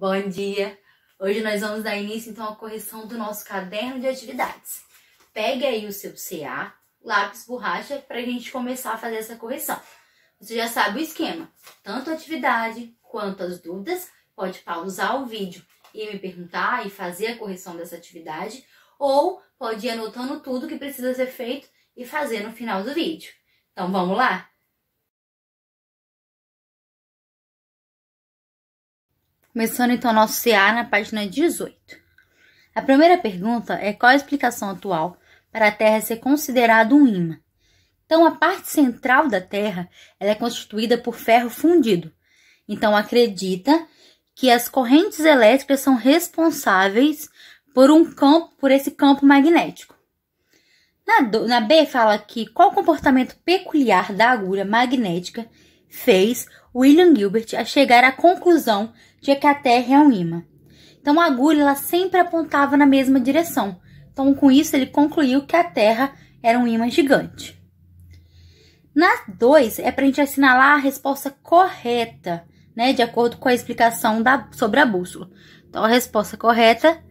Bom dia! Hoje nós vamos dar início então à correção do nosso caderno de atividades. Pegue aí o seu CA, lápis, borracha, para a gente começar a fazer essa correção. Você já sabe o esquema, tanto a atividade quanto as dúvidas, pode pausar o vídeo e me perguntar e fazer a correção dessa atividade, ou pode ir anotando tudo que precisa ser feito e fazer no final do vídeo. Então vamos lá? Começando então nosso CA na página 18. A primeira pergunta é qual a explicação atual para a Terra ser considerada um ímã. Então, a parte central da Terra é constituída por ferro fundido. Então, acredita que as correntes elétricas são responsáveis por um campo, por esse campo magnético. Na, do, na B fala que qual comportamento peculiar da agulha magnética fez William Gilbert a chegar à conclusão de que a Terra é um imã. Então a agulha ela sempre apontava na mesma direção. Então com isso ele concluiu que a Terra era um imã gigante. Na 2 é para a gente assinalar a resposta correta, né, de acordo com a explicação da, sobre a bússola. Então a resposta correta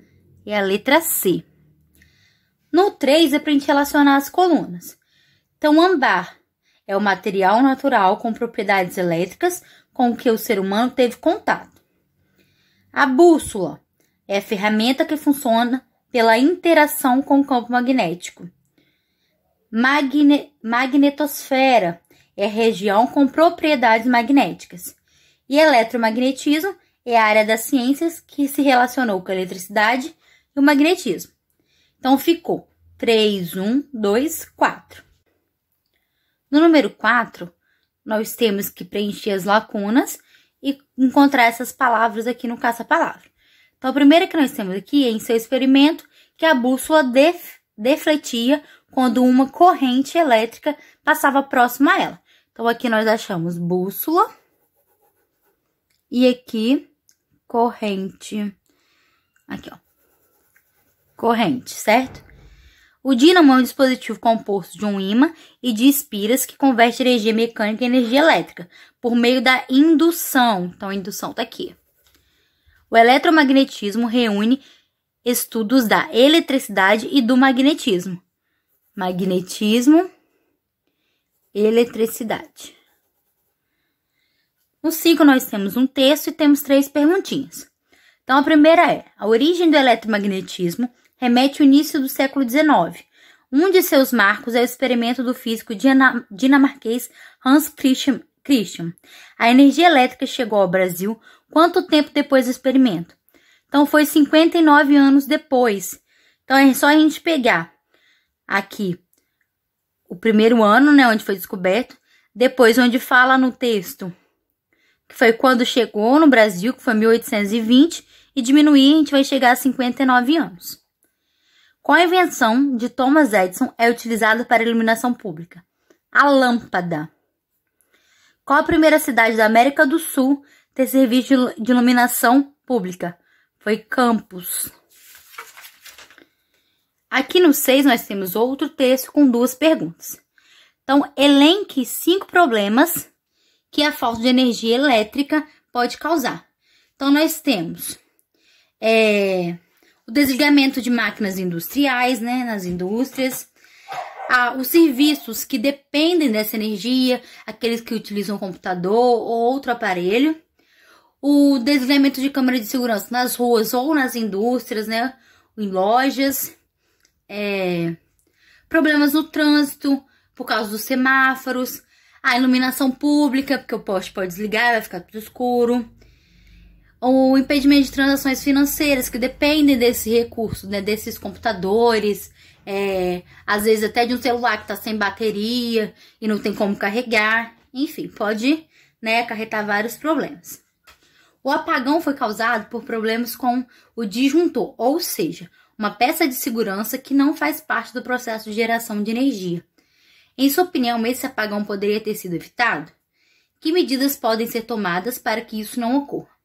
é a letra C. No 3 é para a gente relacionar as colunas. Então ambar é o material natural com propriedades elétricas com que o ser humano teve contato. A bússola é a ferramenta que funciona pela interação com o campo magnético. Magne magnetosfera é região com propriedades magnéticas. E eletromagnetismo é a área das ciências que se relacionou com a eletricidade e o magnetismo. Então ficou 3, 1, 2, 4. No número 4, nós temos que preencher as lacunas e encontrar essas palavras aqui no caça-palavra. Então, a primeira que nós temos aqui é em seu experimento que a bússola def defletia quando uma corrente elétrica passava próximo a ela. Então, aqui nós achamos bússola e aqui corrente. Aqui, ó. Corrente, certo? O dínamo é um dispositivo composto de um ímã e de espiras que converte energia mecânica em energia elétrica por meio da indução. Então, a indução está aqui. O eletromagnetismo reúne estudos da eletricidade e do magnetismo. Magnetismo, eletricidade. No 5, nós temos um texto e temos três perguntinhas. Então, a primeira é: a origem do eletromagnetismo remete ao início do século XIX. Um de seus marcos é o experimento do físico dinamarquês Hans Christian. Christian. A energia elétrica chegou ao Brasil quanto tempo depois do experimento? Então foi 59 anos depois. Então é só a gente pegar aqui o primeiro ano, né, onde foi descoberto, depois onde fala no texto que foi quando chegou no Brasil, que foi 1820, e diminuir, a gente vai chegar a 59 anos. Com a invenção de Thomas Edison é utilizado para iluminação pública. A lâmpada. Qual a primeira cidade da América do Sul ter serviço de iluminação pública? Foi Campos. Aqui no 6 nós temos outro texto com duas perguntas. Então, elenque cinco problemas que a falta de energia elétrica pode causar. Então, nós temos é, o desligamento de máquinas industriais, né, nas indústrias, ah, os serviços que dependem dessa energia, aqueles que utilizam computador ou outro aparelho, o desligamento de câmera de segurança nas ruas ou nas indústrias, né, em lojas, é, problemas no trânsito por causa dos semáforos, a iluminação pública, porque o poste pode desligar, vai ficar tudo escuro, o impedimento de transações financeiras que dependem desse recurso, né, desses computadores, é, às vezes até de um celular que está sem bateria e não tem como carregar, enfim, pode né, acarretar vários problemas. O apagão foi causado por problemas com o disjuntor, ou seja, uma peça de segurança que não faz parte do processo de geração de energia. Em sua opinião, esse apagão poderia ter sido evitado? Que medidas podem ser tomadas para que isso não ocorra?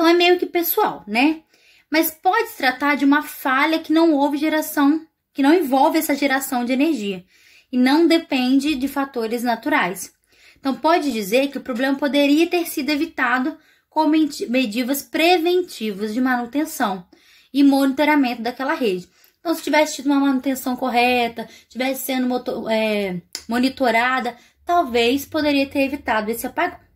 Então é meio que pessoal, né? Mas pode se tratar de uma falha que não houve geração, que não envolve essa geração de energia e não depende de fatores naturais. Então pode dizer que o problema poderia ter sido evitado com medidas preventivas de manutenção e monitoramento daquela rede. Então, se tivesse tido uma manutenção correta, tivesse sendo motor, é, monitorada, talvez poderia ter evitado esse apagão.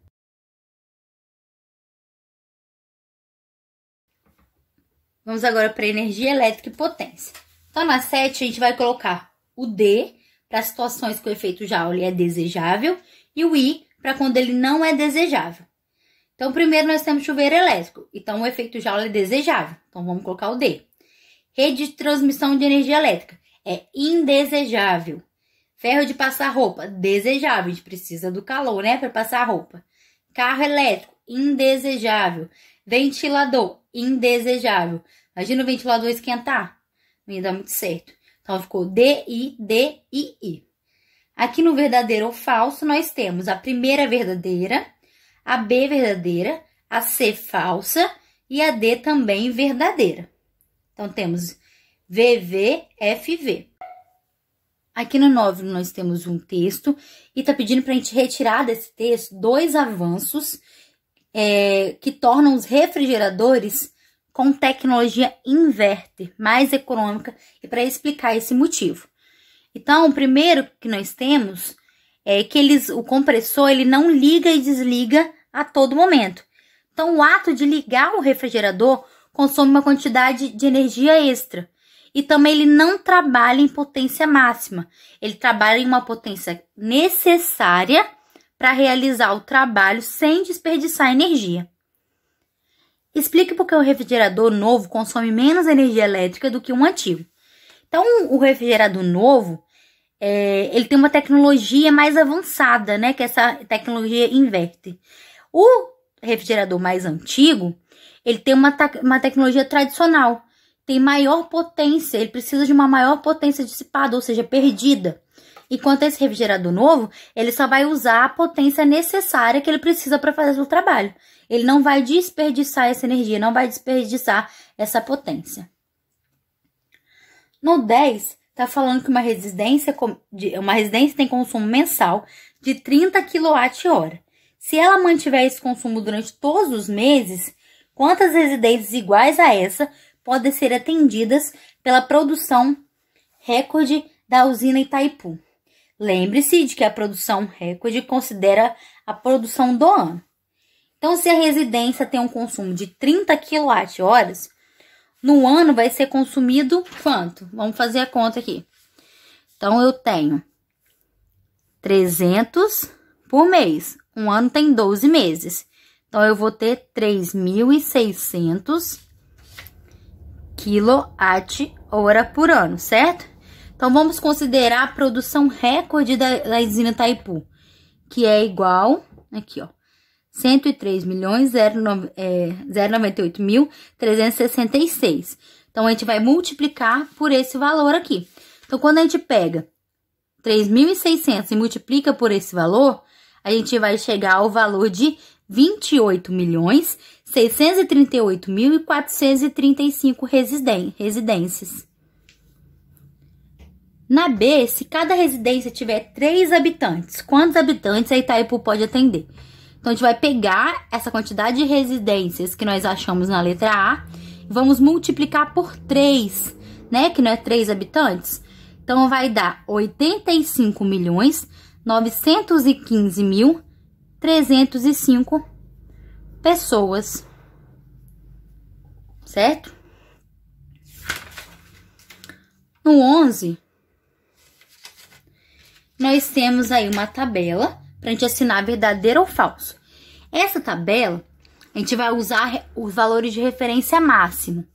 Vamos agora para energia elétrica e potência. Então, na 7, a gente vai colocar o D para situações que o efeito Joule é desejável e o I para quando ele não é desejável. Então, primeiro nós temos chuveiro elétrico. Então, o efeito Joule é desejável. Então, vamos colocar o D. Rede de transmissão de energia elétrica é indesejável. Ferro de passar roupa, desejável. A gente precisa do calor, né, para passar roupa. Carro elétrico, indesejável. Ventilador, indesejável. Imagina o ventilador esquentar. Não ia dar muito certo. Então, ficou D, I, D, I, I. Aqui no verdadeiro ou falso, nós temos a primeira verdadeira, a B verdadeira, a C falsa e a D também verdadeira. Então, temos VV, FV. Aqui no 9 nós temos um texto e está pedindo para a gente retirar desse texto dois avanços é, que tornam os refrigeradores com tecnologia inverter, mais econômica, e para explicar esse motivo. Então, o primeiro que nós temos é que eles, o compressor ele não liga e desliga a todo momento. Então, o ato de ligar o refrigerador consome uma quantidade de energia extra. E também ele não trabalha em potência máxima. Ele trabalha em uma potência necessária para realizar o trabalho sem desperdiçar energia. Explique por que o refrigerador novo consome menos energia elétrica do que um antigo. Então, o refrigerador novo, é, ele tem uma tecnologia mais avançada, né? Que essa tecnologia inverte. O refrigerador mais antigo, ele tem uma, uma tecnologia tradicional, tem maior potência, ele precisa de uma maior potência dissipada, ou seja, perdida. Enquanto esse refrigerador novo, ele só vai usar a potência necessária que ele precisa para fazer o trabalho. Ele não vai desperdiçar essa energia, não vai desperdiçar essa potência. No 10, está falando que uma residência, uma residência tem consumo mensal de 30 kWh. Se ela mantiver esse consumo durante todos os meses, quantas residências iguais a essa podem ser atendidas pela produção recorde da usina Itaipu? Lembre-se de que a produção recorde considera a produção do ano. Então, se a residência tem um consumo de 30 kWh, no ano vai ser consumido quanto? Vamos fazer a conta aqui. Então, eu tenho 300 por mês. Um ano tem 12 meses. Então, eu vou ter 3.600 kWh por ano, certo? Então, vamos considerar a produção recorde da, da Taipu, que é igual, aqui, ó, 103 milhões 098 mil 366. Então, a gente vai multiplicar por esse valor aqui. Então, quando a gente pega 3.600 e multiplica por esse valor, a gente vai chegar ao valor de 28 milhões 638 mil e 435 residências. Na B, se cada residência tiver três habitantes, quantos habitantes a Itaipu pode atender? Então, a gente vai pegar essa quantidade de residências que nós achamos na letra A e vamos multiplicar por 3, né? Que não é 3 habitantes. Então, vai dar 85 milhões 915 mil 305 pessoas. Certo? No 11, nós temos aí uma tabela para a gente assinar verdadeiro ou falso. Essa tabela, a gente vai usar os valores de referência máximo.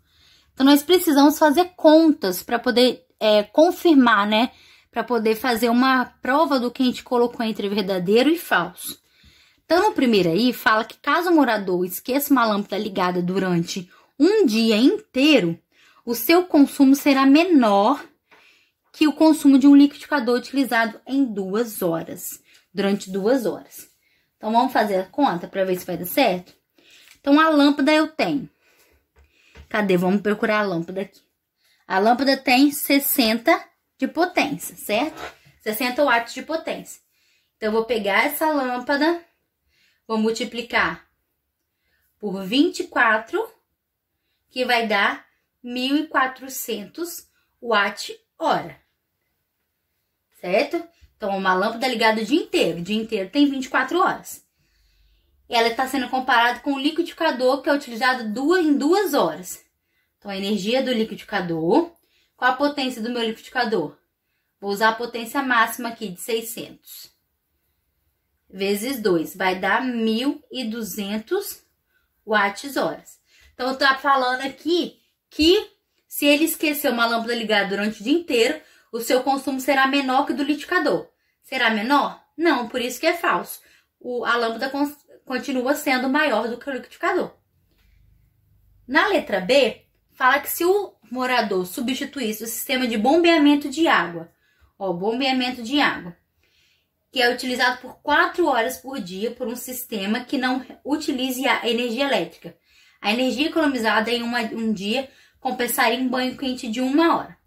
Então, nós precisamos fazer contas para poder é, confirmar, né? Para poder fazer uma prova do que a gente colocou entre verdadeiro e falso. Então, no primeiro aí, fala que caso o morador esqueça uma lâmpada ligada durante um dia inteiro, o seu consumo será menor que o consumo de um liquidificador utilizado em duas horas, durante duas horas. Então, vamos fazer a conta para ver se vai dar certo? Então, a lâmpada eu tenho. Cadê? Vamos procurar a lâmpada aqui. A lâmpada tem 60 de potência, certo? 60 watts de potência. Então, eu vou pegar essa lâmpada, vou multiplicar por 24, que vai dar 1.400 watt-hora. Certo? Então, uma lâmpada ligada o dia inteiro. O dia inteiro tem 24 horas. Ela está sendo comparada com o liquidificador que é utilizado duas, em duas horas. Então, a energia do liquidificador. Qual a potência do meu liquidificador? Vou usar a potência máxima aqui de 600. Vezes 2. Vai dar 1.200 watts-horas. Então, tá falando aqui que se ele esquecer uma lâmpada ligada durante o dia inteiro, o seu consumo será menor que o do liquidificador. Será menor? Não, por isso que é falso. O, a lâmpada con continua sendo maior do que o liquidificador. Na letra B, fala que se o morador substituísse o sistema de bombeamento de água, ó, bombeamento de água, que é utilizado por 4 horas por dia por um sistema que não utilize a energia elétrica. A energia economizada em uma, um dia compensaria um banho quente de uma hora.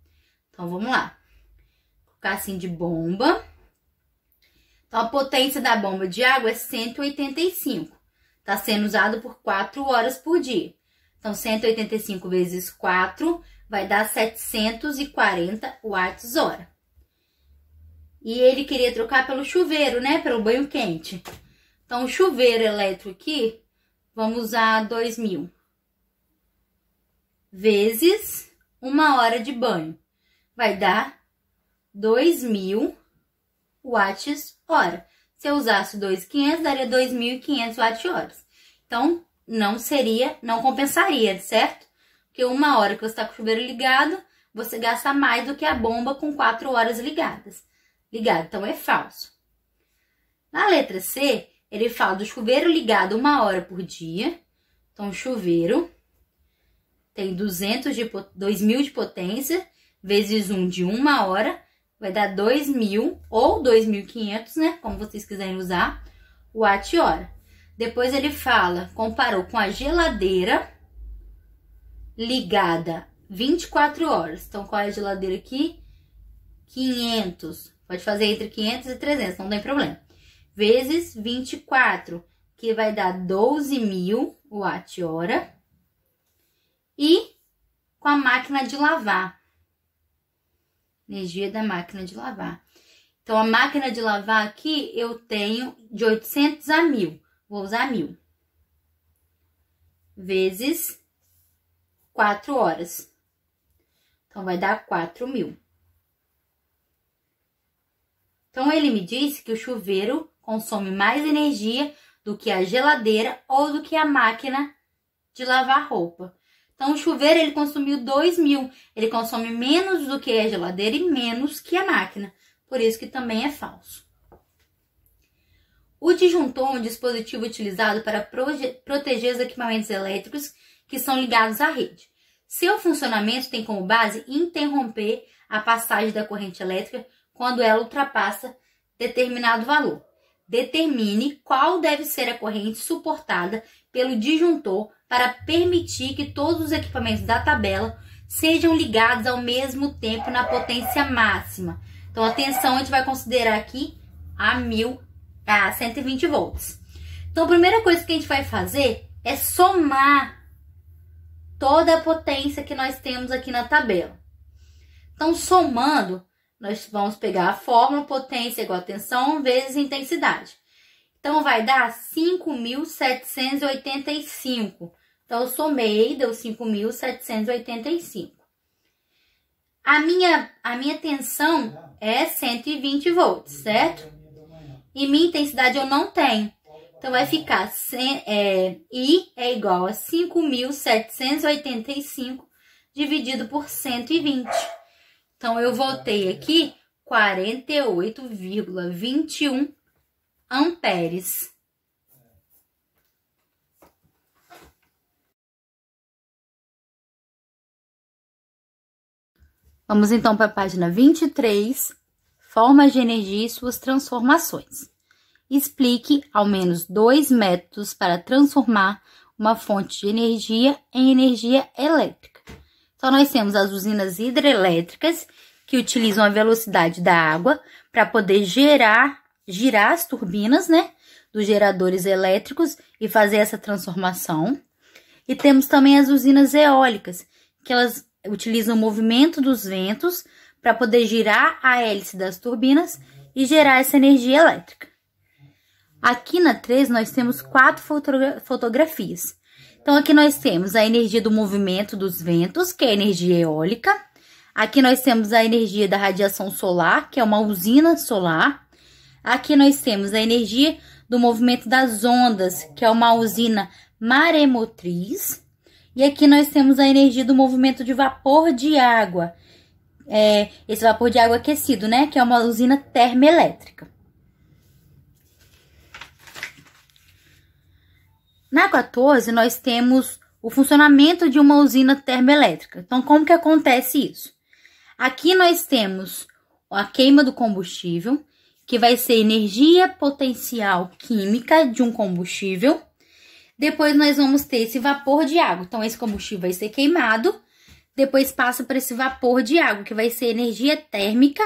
Então vamos lá. Vou colocar assim de bomba. Então a potência da bomba de água é 185. Está sendo usado por 4 horas por dia. Então 185 vezes 4 vai dar 740 watts hora. E ele queria trocar pelo chuveiro, né? Pelo banho quente. Então, o chuveiro elétrico aqui, vamos usar 2.000 vezes uma hora de banho. Vai dar 2.000 watts hora. Se eu usasse 2.500, daria 2.500 watts horas. Então, não seria, não compensaria, certo? Porque uma hora que você está com o chuveiro ligado, você gasta mais do que a bomba com 4 horas ligadas ligado. Então, é falso. Na letra C, ele fala do chuveiro ligado uma hora por dia. Então, chuveiro tem 200 de, 2.000 de potência, vezes 1 de uma hora, vai dar 2.000 ou 2.500, né? Como vocês quiserem usar, watt-hora. Depois ele fala, comparou com a geladeira ligada 24 horas. Então, qual é a geladeira aqui? 500 Pode fazer entre 500 e 300, não tem problema. Vezes 24, que vai dar 12 mil watt-hora. E com a máquina de lavar. Energia da máquina de lavar. Então, a máquina de lavar aqui, eu tenho de 800 a 1000. Vou usar 1000. Vezes 4 horas. Então, vai dar 4 mil. Então ele me disse que o chuveiro consome mais energia do que a geladeira ou do que a máquina de lavar roupa. Então o chuveiro ele consumiu 2 mil, ele consome menos do que a geladeira e menos que a máquina. Por isso que também é falso. O disjuntor é um dispositivo utilizado para proteger os equipamentos elétricos que são ligados à rede. Seu funcionamento tem como base interromper a passagem da corrente elétrica quando ela ultrapassa determinado valor. Determine qual deve ser a corrente suportada pelo disjuntor para permitir que todos os equipamentos da tabela sejam ligados ao mesmo tempo na potência máxima. Então, atenção, a gente vai considerar aqui a 1000 a 120 volts. Então, a primeira coisa que a gente vai fazer é somar toda a potência que nós temos aqui na tabela. Então, somando, nós vamos pegar a fórmula potência igual a tensão vezes intensidade. Então, vai dar 5.785. Então, eu somei, deu 5.785. A minha, a minha tensão é 120 volts, certo? E minha intensidade eu não tenho. Então, vai ficar, é, I é igual a 5.785 dividido por 120. Então, eu voltei aqui 48,21 amperes. Vamos então para a página 23, formas de energia e suas transformações. Explique ao menos dois métodos para transformar uma fonte de energia em energia elétrica. Então, nós temos as usinas hidrelétricas, que utilizam a velocidade da água para poder gerar girar as turbinas, né, dos geradores elétricos e fazer essa transformação. E temos também as usinas eólicas, que elas utilizam o movimento dos ventos para poder girar a hélice das turbinas e gerar essa energia elétrica. Aqui na 3 nós temos quatro fotogra fotografias. Então aqui nós temos a energia do movimento dos ventos, que é a energia eólica. Aqui nós temos a energia da radiação solar, que é uma usina solar. Aqui nós temos a energia do movimento das ondas, que é uma usina maremotriz. E aqui nós temos a energia do movimento de vapor de água, é, esse vapor de água aquecido, né? Que é uma usina termoelétrica. Na 14, nós temos o funcionamento de uma usina termoelétrica. Então, como que acontece isso? Aqui nós temos a queima do combustível, que vai ser energia potencial química de um combustível. Depois nós vamos ter esse vapor de água. Então, esse combustível vai ser queimado depois passa para esse vapor de água, que vai ser energia térmica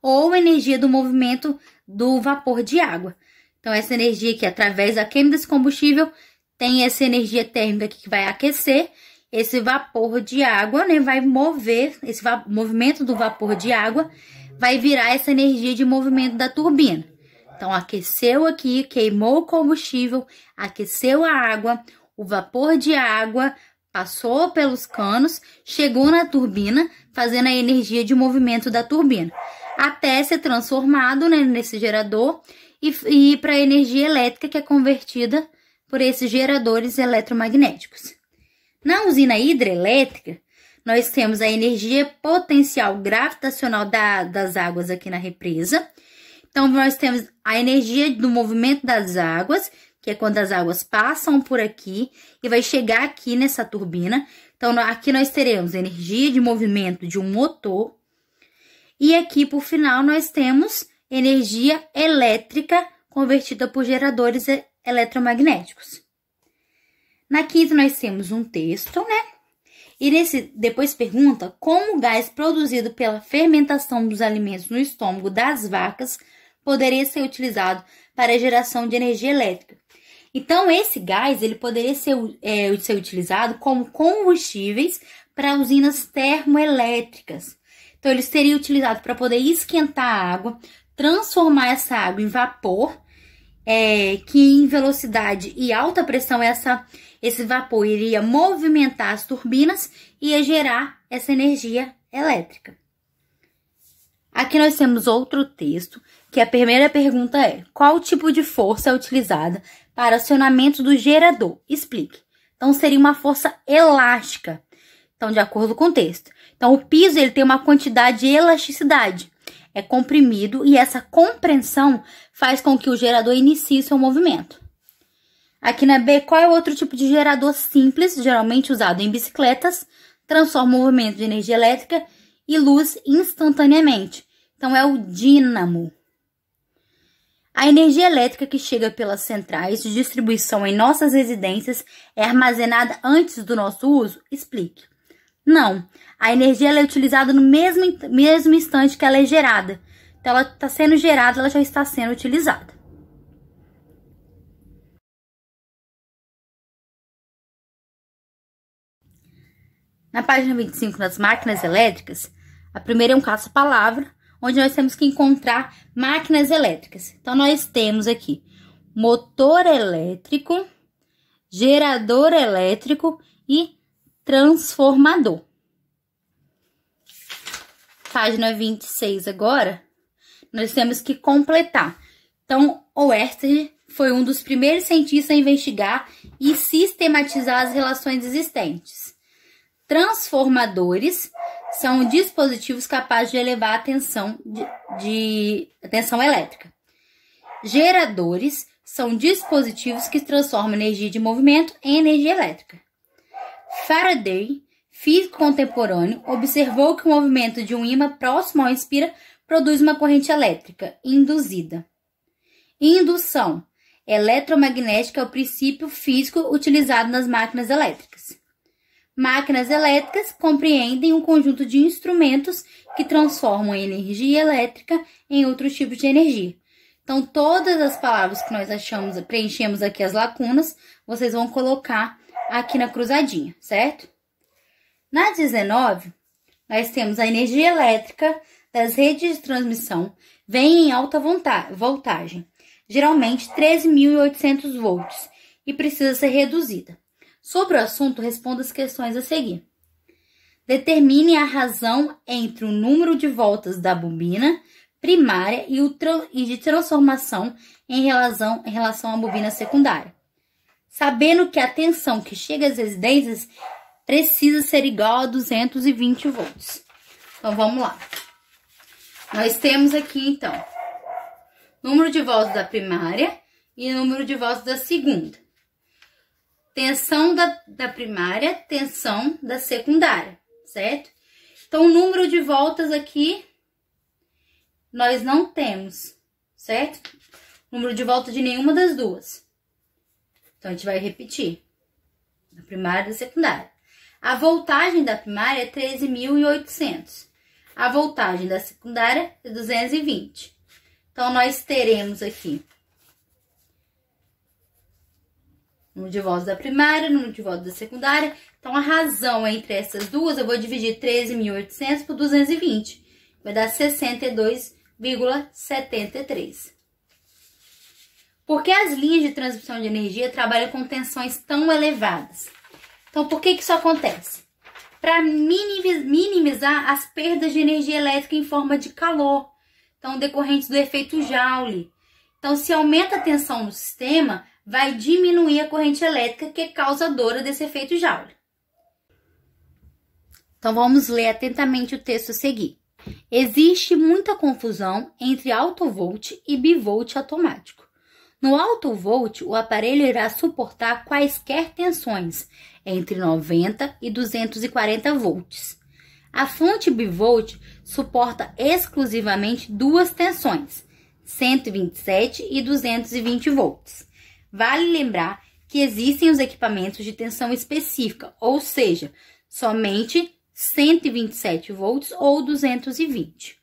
ou energia do movimento do vapor de água. Então, essa energia aqui, através da queima desse combustível, tem essa energia térmica aqui que vai aquecer. Esse vapor de água, né, vai mover, esse movimento do vapor de água vai virar essa energia de movimento da turbina. Então, aqueceu aqui, queimou o combustível, aqueceu a água, o vapor de água passou pelos canos, chegou na turbina, fazendo a energia de movimento da turbina, até ser transformado né, nesse gerador e, e ir para a energia elétrica que é convertida por esses geradores eletromagnéticos. Na usina hidrelétrica, nós temos a energia potencial gravitacional da, das águas aqui na represa. Então, nós temos a energia do movimento das águas, que é quando as águas passam por aqui e vai chegar aqui nessa turbina. Então, aqui nós teremos energia de movimento de um motor. E aqui, por final, nós temos energia elétrica convertida por geradores eletromagnéticos. Na quinta, nós temos um texto, né? E nesse, depois pergunta como o gás produzido pela fermentação dos alimentos no estômago das vacas poderia ser utilizado para a geração de energia elétrica. Então, esse gás ele poderia ser, é, ser utilizado como combustíveis para usinas termoelétricas. Então, ele seria utilizado para poder esquentar a água, transformar essa água em vapor, é, que em velocidade e alta pressão essa, esse vapor iria movimentar as turbinas e ia gerar essa energia elétrica. Aqui nós temos outro texto, que a primeira pergunta é: qual tipo de força é utilizada para acionamento do gerador. Explique. Então, seria uma força elástica. Então, de acordo com o texto. Então, o piso ele tem uma quantidade de elasticidade. É comprimido e essa compreensão faz com que o gerador inicie seu movimento. Aqui na B, qual é outro tipo de gerador simples, geralmente usado em bicicletas, transforma o movimento de energia elétrica e luz instantaneamente? Então, é o dínamo. A energia elétrica que chega pelas centrais de distribuição em nossas residências é armazenada antes do nosso uso? Explique. Não. A energia é utilizada no mesmo, mesmo instante que ela é gerada. Então, ela está sendo gerada, ela já está sendo utilizada. Na página 25 das máquinas elétricas, a primeira é um caça-palavra, onde nós temos que encontrar máquinas elétricas. Então, nós temos aqui motor elétrico, gerador elétrico e transformador. Página 26 agora, nós temos que completar. Então, Oersted foi um dos primeiros cientistas a investigar e sistematizar as relações existentes. Transformadores são dispositivos capazes de elevar a tensão, de, de, a tensão elétrica. Geradores são dispositivos que transformam energia de movimento em energia elétrica. Faraday, físico contemporâneo, observou que o movimento de um ímã próximo ao inspira produz uma corrente elétrica induzida. Indução eletromagnética é o princípio físico utilizado nas máquinas elétricas. Máquinas elétricas compreendem um conjunto de instrumentos que transformam a energia elétrica em outros tipos de energia. Então, todas as palavras que nós achamos, preenchemos aqui as lacunas, vocês vão colocar aqui na cruzadinha, certo? Na 19, nós temos a energia elétrica das redes de transmissão vem em alta voltagem, geralmente 13.800 volts, e precisa ser reduzida. Sobre o assunto, responda as questões a seguir. Determine a razão entre o número de voltas da bobina primária e, o e de transformação em relação, em relação à bobina secundária. Sabendo que a tensão que chega às residências precisa ser igual a 220 volts. Então vamos lá. Nós temos aqui então número de volts da primária e número de volts da segunda. Tensão da, da primária, tensão da secundária, certo? Então, o número de voltas aqui nós não temos, certo? Número de volta de nenhuma das duas. Então, a gente vai repetir. Da primária e da secundária. A voltagem da primária é 13.800. A voltagem da secundária é 220. Então, nós teremos aqui número de voltas da primária, número de voltas da secundária. Então, a razão entre essas duas, eu vou dividir 13.800 por 220. Vai dar 62,73. Por que as linhas de transmissão de energia trabalham com tensões tão elevadas? Então, por que, que isso acontece? Para minimizar as perdas de energia elétrica em forma de calor, então decorrentes do efeito Joule. Então, se aumenta a tensão no sistema, vai diminuir a corrente elétrica que é causadora desse efeito Joule. Então, vamos ler atentamente o texto a seguir. Existe muita confusão entre alto volt e bivolt automático. No alto volt, o aparelho irá suportar quaisquer tensões entre 90 e 240 volts. A fonte bivolt suporta exclusivamente duas tensões, 127 e 220 volts. Vale lembrar que existem os equipamentos de tensão específica, ou seja, somente 127 volts ou 220.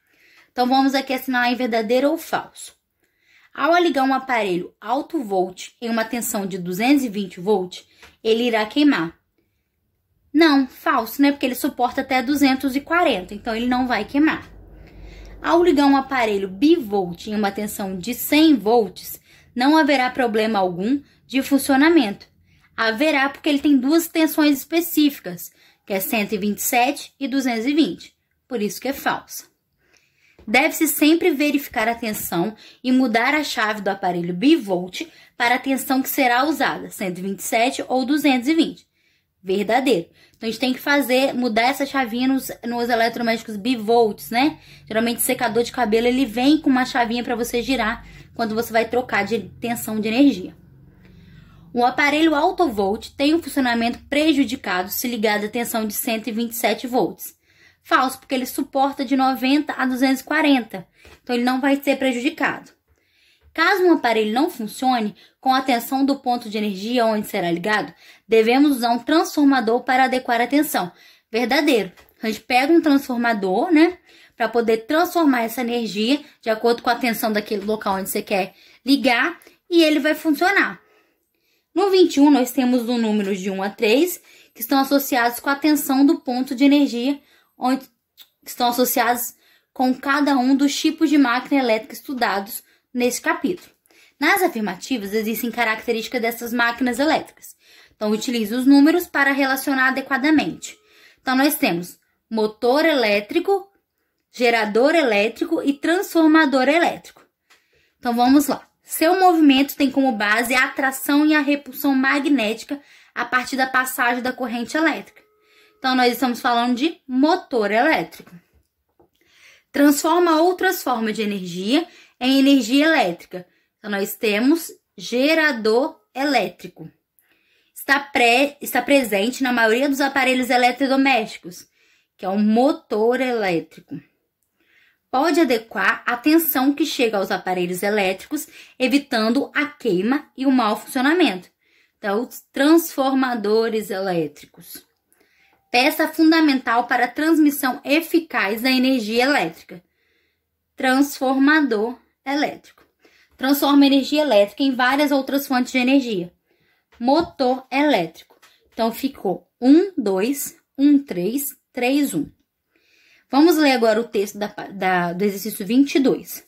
Então vamos aqui assinar em verdadeiro ou falso. Ao ligar um aparelho alto volt em uma tensão de 220 volts, ele irá queimar. Não, falso, né? Porque ele suporta até 240, então ele não vai queimar. Ao ligar um aparelho bivolt em uma tensão de 100 volts, não haverá problema algum de funcionamento. Haverá porque ele tem duas tensões específicas, que é 127 e 220, por isso que é falsa. Deve-se sempre verificar a tensão e mudar a chave do aparelho bivolt para a tensão que será usada, 127 ou 220. Verdadeiro. Então a gente tem que fazer, mudar essa chavinha nos, nos eletrodomésticos bivolts, né? Geralmente secador de cabelo ele vem com uma chavinha para você girar quando você vai trocar de tensão de energia. O aparelho alto volt tem um funcionamento prejudicado se ligado à tensão de 127 volts falso, porque ele suporta de 90 a 240. Então, ele não vai ser prejudicado. Caso um aparelho não funcione, com a tensão do ponto de energia onde será ligado, devemos usar um transformador para adequar a tensão. Verdadeiro. A gente pega um transformador, né? Para poder transformar essa energia de acordo com a tensão daquele local onde você quer ligar e ele vai funcionar. No 21, nós temos o número de 1 a 3, que estão associados com a tensão do ponto de energia onde estão associados com cada um dos tipos de máquina elétrica estudados nesse capítulo. Nas afirmativas, existem características dessas máquinas elétricas. Então, utilize os números para relacionar adequadamente. Então, nós temos motor elétrico, gerador elétrico e transformador elétrico. Então, vamos lá. Seu movimento tem como base a atração e a repulsão magnética a partir da passagem da corrente elétrica. Então, nós estamos falando de motor elétrico. Transforma outras formas de energia em energia elétrica. Então, nós temos gerador elétrico. Está, pré, está presente na maioria dos aparelhos eletrodomésticos, que é o motor elétrico. Pode adequar a tensão que chega aos aparelhos elétricos, evitando a queima e o mau funcionamento. Então, os transformadores elétricos peça fundamental para a transmissão eficaz da energia elétrica. Transformador elétrico. transforma energia elétrica em várias outras fontes de energia. Motor elétrico. Então ficou 1, 2, 1, 3, 3, 1. Vamos ler agora o texto da, da, do exercício 22.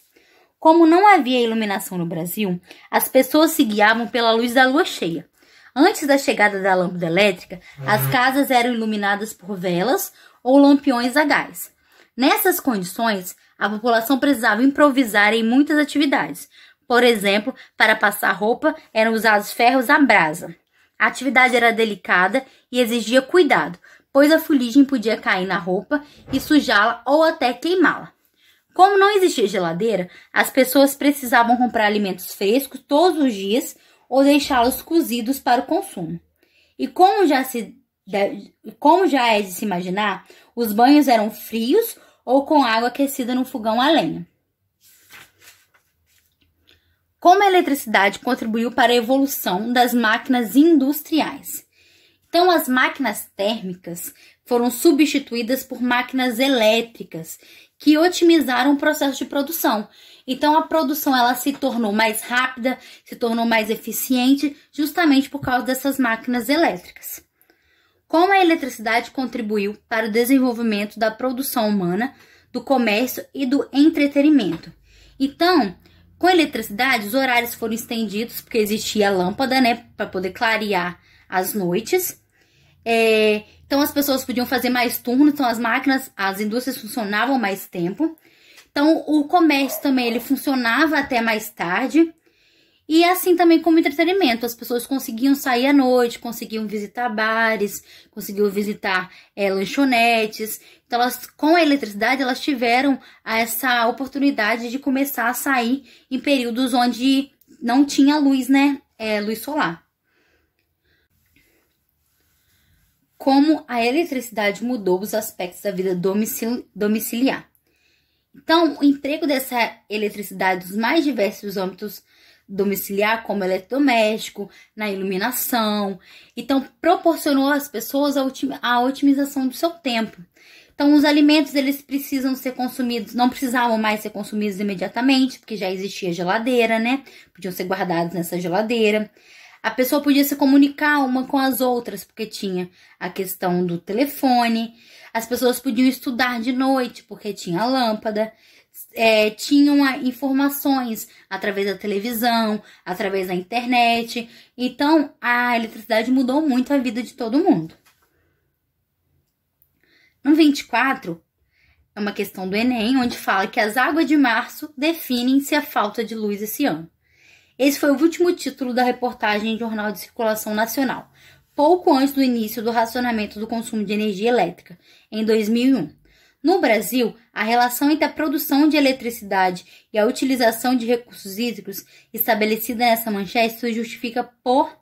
Como não havia iluminação no Brasil, as pessoas se guiavam pela luz da lua cheia. Antes da chegada da lâmpada elétrica, as uhum. casas eram iluminadas por velas ou lampiões a gás. Nessas condições, a população precisava improvisar em muitas atividades. Por exemplo, para passar roupa eram usados ferros à brasa. A atividade era delicada e exigia cuidado, pois a fuligem podia cair na roupa e sujá-la ou até queimá-la. Como não existia geladeira, as pessoas precisavam comprar alimentos frescos todos os dias ou deixá-los cozidos para o consumo. E como já, se, como já é de se imaginar, os banhos eram frios ou com água aquecida no fogão a lenha. Como a eletricidade contribuiu para a evolução das máquinas industriais? Então, as máquinas térmicas foram substituídas por máquinas elétricas que otimizaram o processo de produção então a produção ela se tornou mais rápida, se tornou mais eficiente, justamente por causa dessas máquinas elétricas. Como a eletricidade contribuiu para o desenvolvimento da produção humana, do comércio e do entretenimento. Então, com a eletricidade, os horários foram estendidos, porque existia lâmpada, né, para poder clarear as noites. É, então, as pessoas podiam fazer mais turnos, então as máquinas, as indústrias funcionavam mais tempo. Então, o comércio também ele funcionava até mais tarde. E assim também como entretenimento, as pessoas conseguiam sair à noite, conseguiam visitar bares, conseguiam visitar é, lanchonetes. Então, elas, com a eletricidade, elas tiveram essa oportunidade de começar a sair em períodos onde não tinha luz, né? É, luz solar. Como a eletricidade mudou os aspectos da vida domiciliar. Então, o emprego dessa eletricidade nos mais diversos âmbitos domiciliar, como eletrodoméstico, na iluminação, então proporcionou às pessoas a, a otimização do seu tempo. Então, os alimentos eles precisam ser consumidos, não precisavam mais ser consumidos imediatamente, porque já existia geladeira, né? Podiam ser guardados nessa geladeira. A pessoa podia se comunicar uma com as outras, porque tinha a questão do telefone. As pessoas podiam estudar de noite porque tinha lâmpada. É, tinham informações através da televisão, através da internet. Então, a eletricidade mudou muito a vida de todo mundo. No 24, é uma questão do Enem, onde fala que as águas de março definem-se a falta de luz esse ano. Esse foi o último título da reportagem em Jornal de Circulação Nacional pouco antes do início do racionamento do consumo de energia elétrica, em 2001. No Brasil, a relação entre a produção de eletricidade e a utilização de recursos hídricos estabelecida nessa manchete se justifica por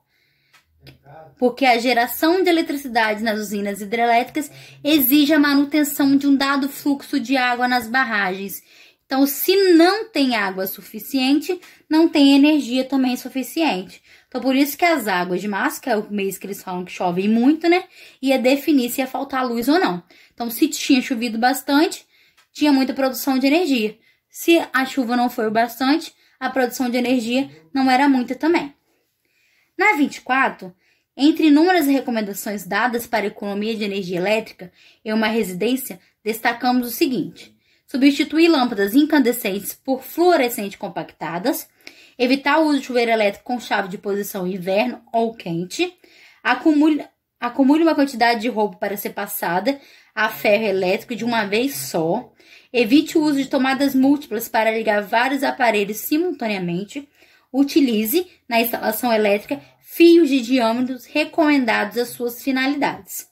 porque a geração de eletricidade nas usinas hidrelétricas exige a manutenção de um dado fluxo de água nas barragens. Então, se não tem água suficiente, não tem energia também suficiente. Então, por isso que as águas de março, que é o mês que eles falam que chove muito, né? Ia definir se ia faltar luz ou não. Então, se tinha chovido bastante, tinha muita produção de energia. Se a chuva não foi o bastante, a produção de energia não era muita também. Na 24, entre inúmeras recomendações dadas para a economia de energia elétrica em uma residência, destacamos o seguinte: substituir lâmpadas incandescentes por fluorescentes compactadas, evitar o uso de chuveiro elétrico com chave de posição inverno ou quente, acumule, acumule uma quantidade de roupa para ser passada a ferro elétrico de uma vez só, evite o uso de tomadas múltiplas para ligar vários aparelhos simultaneamente, utilize na instalação elétrica fios de diâmetros recomendados às suas finalidades.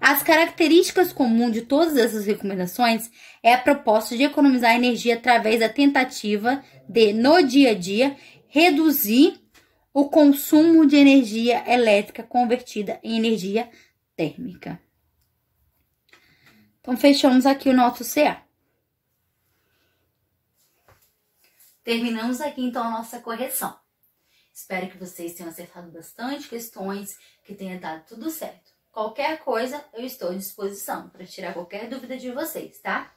As características comuns de todas essas recomendações é a proposta de economizar energia através da tentativa de, no dia a dia, reduzir o consumo de energia elétrica convertida em energia térmica. Então, fechamos aqui o nosso CA. Terminamos aqui, então, a nossa correção. Espero que vocês tenham acertado bastante questões, que tenha dado tudo certo. Qualquer coisa, eu estou à disposição para tirar qualquer dúvida de vocês, tá?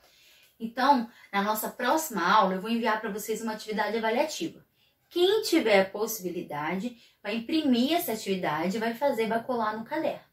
Então, na nossa próxima aula, eu vou enviar para vocês uma atividade avaliativa. Quem tiver a possibilidade vai imprimir essa atividade, vai fazer, vai colar no caderno.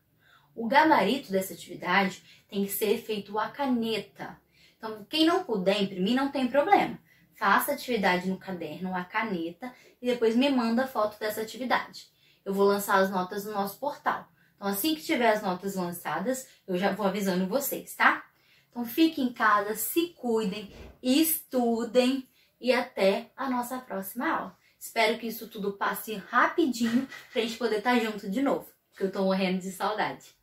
O gabarito dessa atividade tem que ser feito a caneta. Então, quem não puder imprimir, não tem problema. Faça a atividade no caderno, a caneta, e depois me manda foto dessa atividade. Eu vou lançar as notas no nosso portal. Então, assim que tiver as notas lançadas, eu já vou avisando vocês, tá? Então, fiquem em casa, se cuidem, estudem e até a nossa próxima aula. Espero que isso tudo passe rapidinho pra gente poder estar junto de novo, porque eu tô morrendo de saudade.